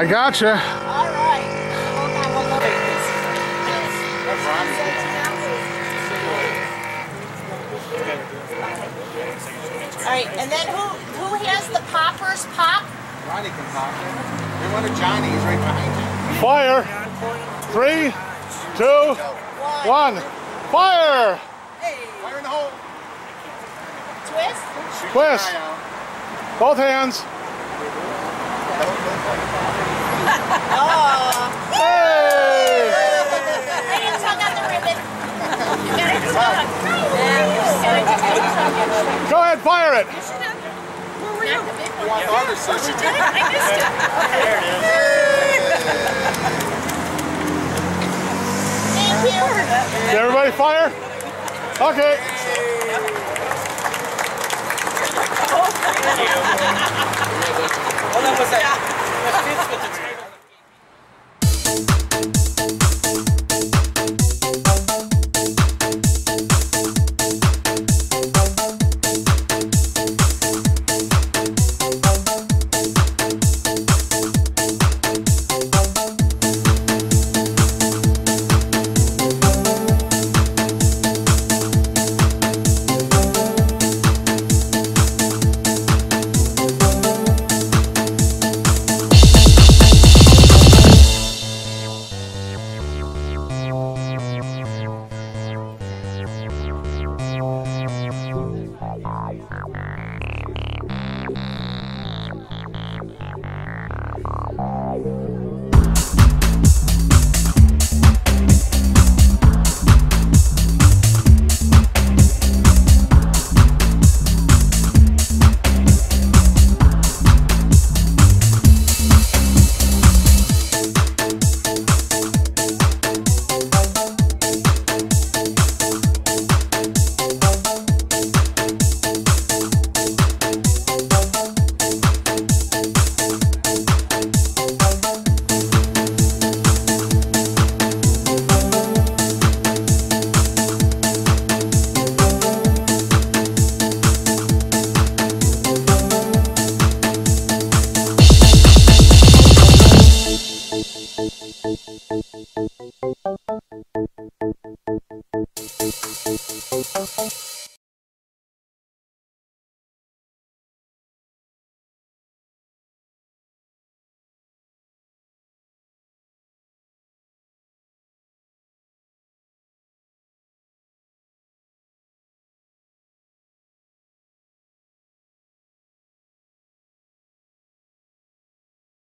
I gotcha. All right. Hold on, we'll look at this. All right, and then who who has the poppers pop? Ronnie can pop it. You're one of Johnny's right behind you. Fire. Three, two, one. Fire. Fire in the hole. Twist. Twist. your eye out. Both hands. Hey! I didn't tug on the ribbon. You. You gotta tug. Go ahead, fire it. Where were you? You want the other sister? did it. I missed it. Thank you. Did everybody fire? Okay. Well, You.